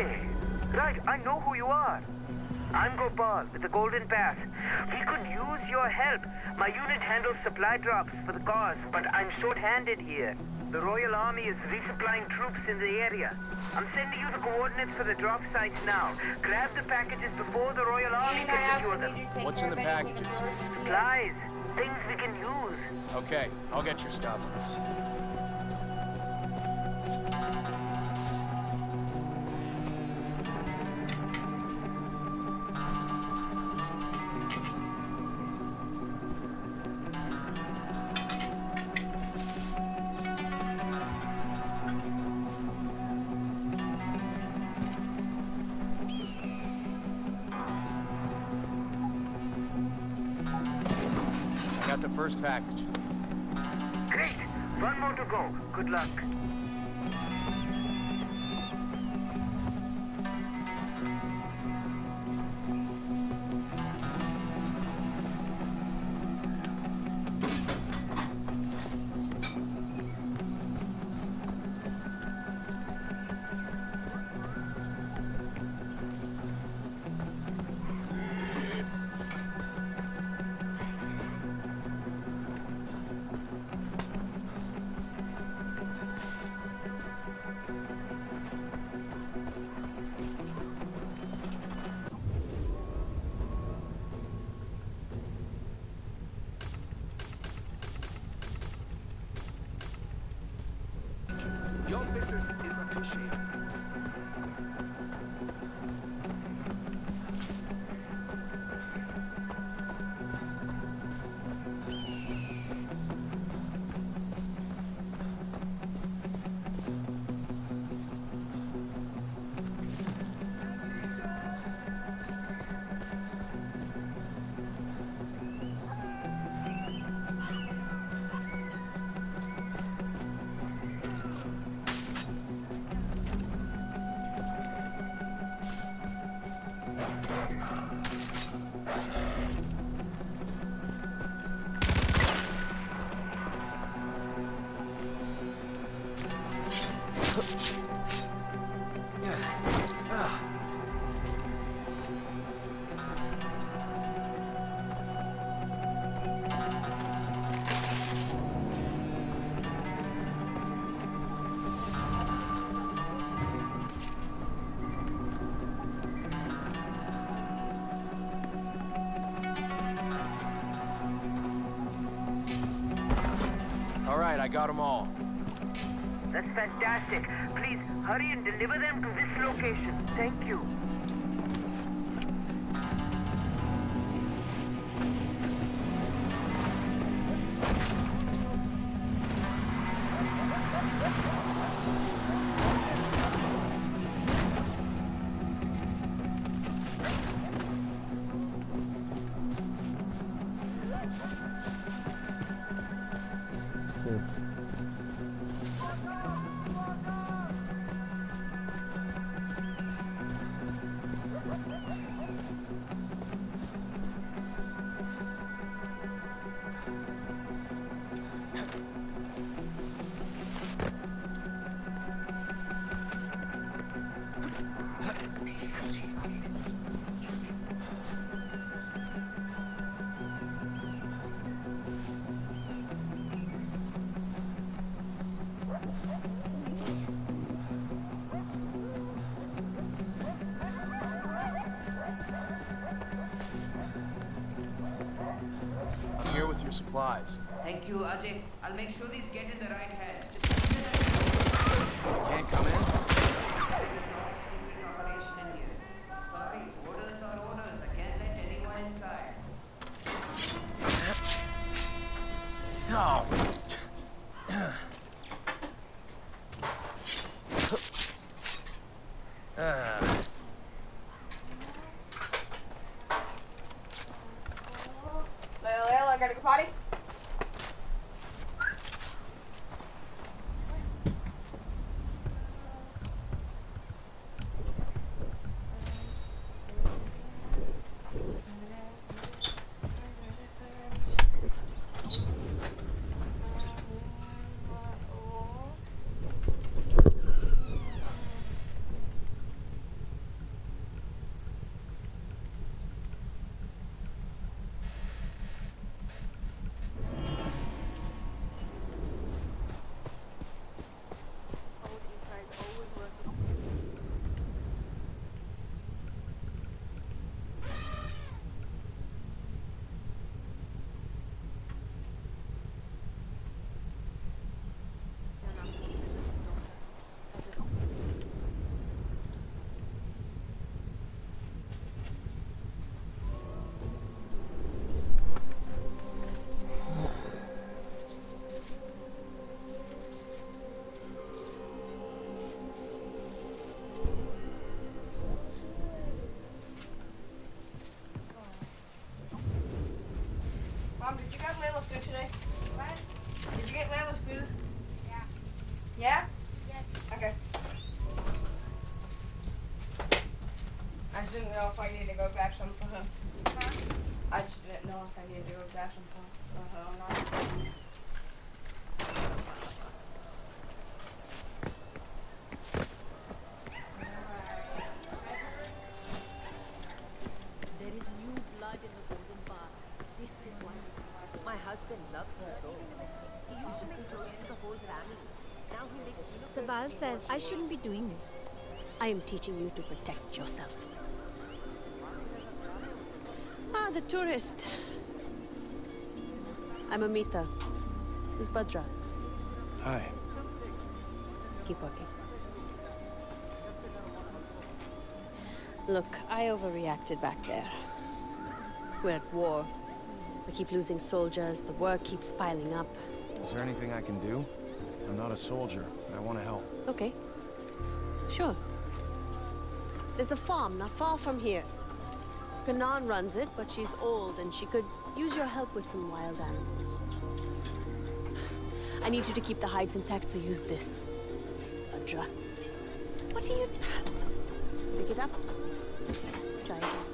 Ajay! Right, I know who you are. I'm Gopal with the Golden Path. We could use your help. My unit handles supply drops for the cause, but I'm short-handed here. The Royal Army is resupplying troops in the area. I'm sending you the coordinates for the drop sites now. Grab the packages before the Royal Army And can secure them. need you to take What's in the packages? in order to- Supplies, things we can use. Okay, I'll get your stuff. The first package. Great. One more to go. Good luck. Is got them all. That's fantastic. Please hurry and deliver them to this location. Thank you. Supplies. Thank you, Ajay. I'll make sure these get in the right hands. Just Can't come in? secret operation. Sorry, orders are orders. I can't let anyone inside. No. Ah. Didn't know if I to go grab some for him. Huh? I just didn't know if I needed to go grab some for, for her or not. There is new blood in the Golden Path. This is why. My husband loves to sew. He used to make clothes for the whole family. Now he makes uniforms. Sabal says I shouldn't be doing this. I am teaching you to protect yourself. The tourist. I'm Amita. This is Bhadra. Hi. Keep working. Look, I overreacted back there. We're at war. We keep losing soldiers, the work keeps piling up. Is there anything I can do? I'm not a soldier, I want to help. Okay. Sure. There's a farm not far from here. Kanan runs it, but she's old and she could use your help with some wild animals. I need you to keep the hides intact, so use this. Adra. What are you... Pick it up. Try again.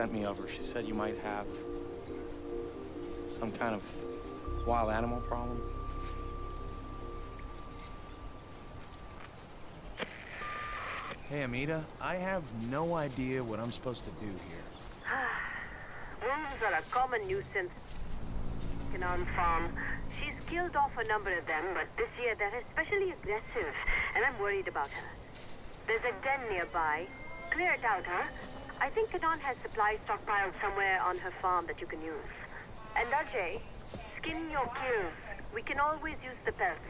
Sent me over. She said you might have some kind of wild animal problem. Hey, Amita, I have no idea what I'm supposed to do here. Wolves are a common nuisance. On farm. She's killed off a number of them, but this year they're especially aggressive, and I'm worried about her. There's a den nearby. Clear it out, huh? I think Kanan has supplies stockpiled somewhere on her farm that you can use. And Ajay, skin your kills. We can always use the pelts.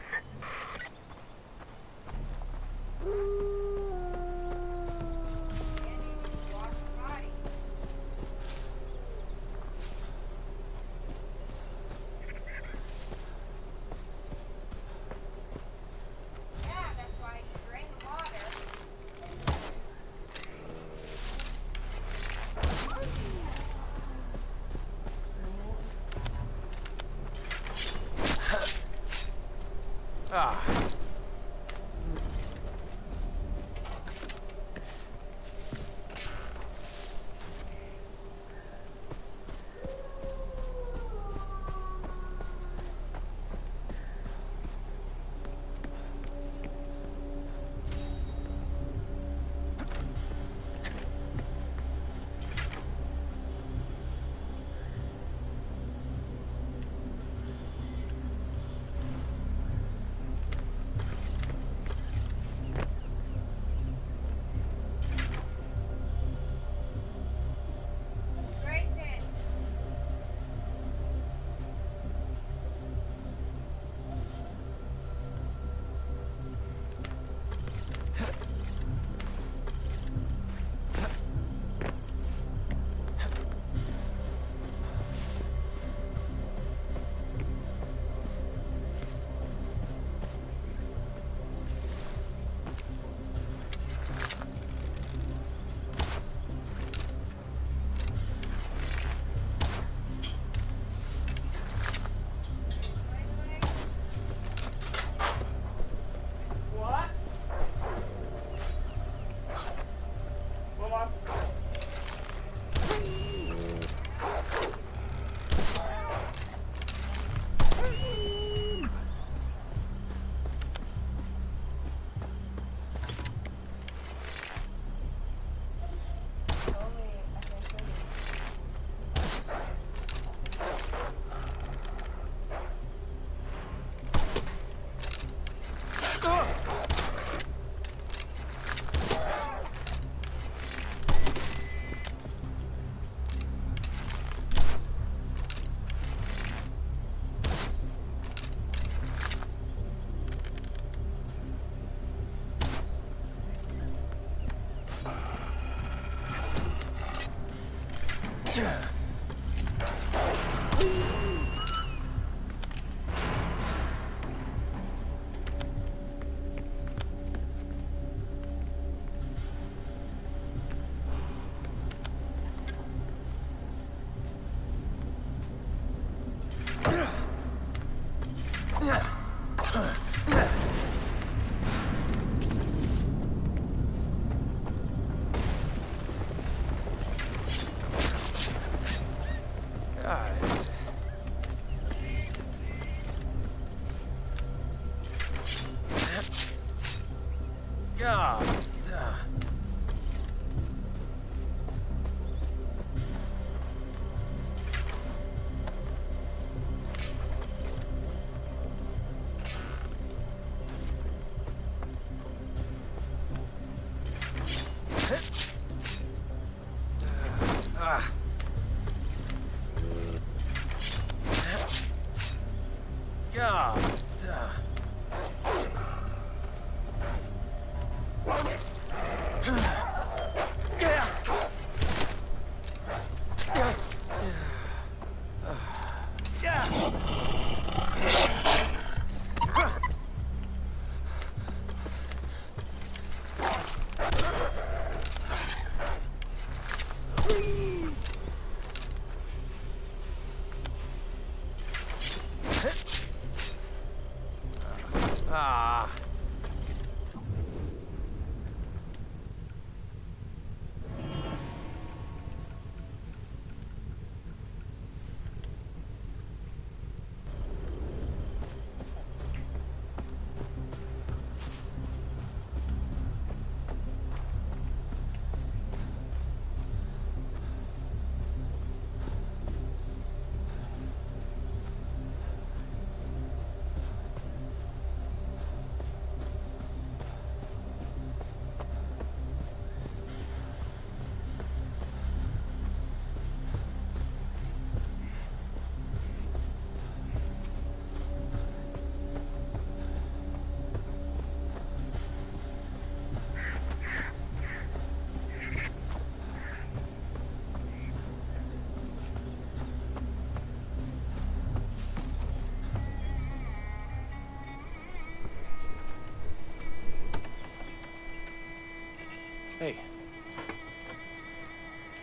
Hey.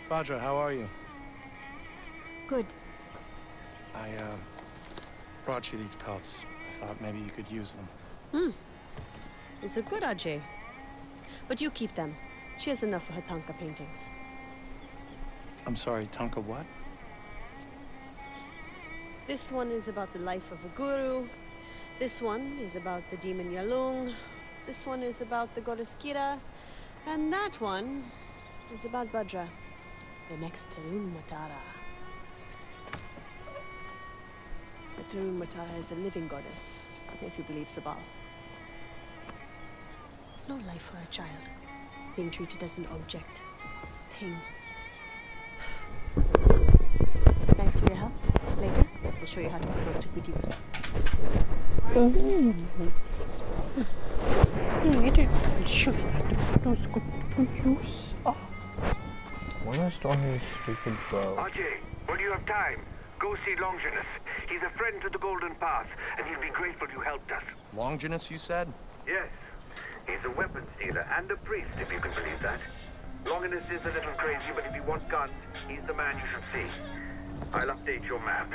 Bhadra, how are you? Good. I, uh, brought you these pelts. I thought maybe you could use them. Hmm. These are good, Ajay. But you keep them. She has enough for her Tanka paintings. I'm sorry, Tonka what? This one is about the life of a guru. This one is about the demon Yalung. This one is about the goddess Kira. And that one is about Bhadra, the next Tarun Matara. The Tarun Matara is a living goddess, if you believe Sabal. It's no life for a child, being treated as an object, thing. Thanks for your help. Later, we'll show you how to put those to good use. Where's on his stupid bow? Ajay, when you have time, go see Longinus. He's a friend to the Golden Path, and he'll be grateful you helped us. Longinus, you said? Yes. He's a weapons dealer and a priest, if you can believe that. Longinus is a little crazy, but if you want guns, he's the man you should see. I'll update your map.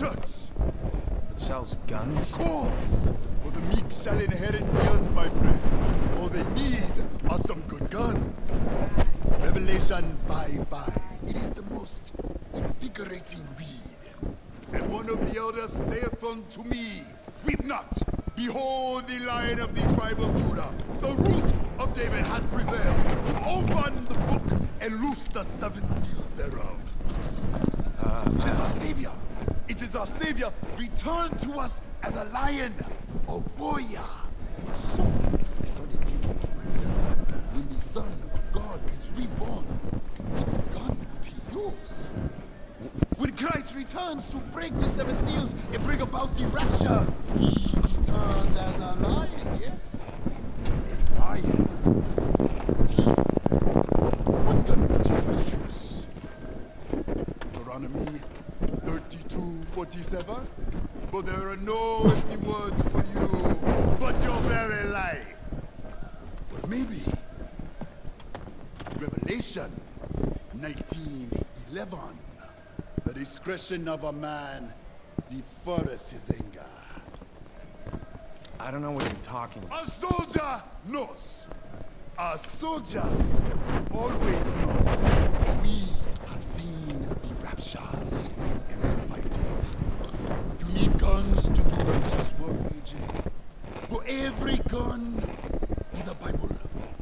Church. That sells guns? Of course! For the meek shall inherit the earth, my friend. All they need are some good guns. Revelation 5 5. It is the most invigorating read. And one of the elders saith unto me, Weep not! Behold, the lion of the tribe of Judah, the root of David, hath prevailed to open the book and loose the seven seals thereof. Ah. it is our Savior. It is our Savior returned to us as a lion, a warrior. So, I started thinking to myself, when the Son of God is reborn, what gun would he use? When Christ returns to break the seven seals and bring about the rapture, he returns as a lion, yes? A lion needs teeth. What gun would Jesus choose? 47? but there are no empty words for you, but your very life. But maybe Revelations 19, 11. The discretion of a man deferreth his anger. I don't know what you're talking about. A soldier knows. A soldier always knows. We have seen the rapture and it. You need guns to do righteous work, Ajay. For every gun is a Bible.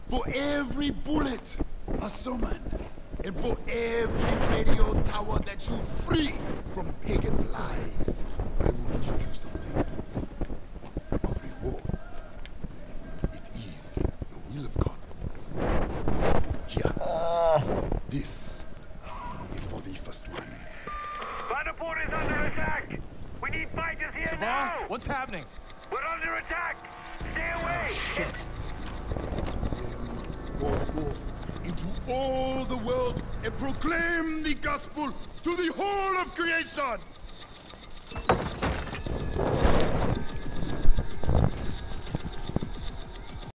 For every bullet, a sermon. And for every radio tower